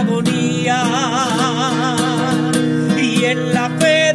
agonía y en la fe.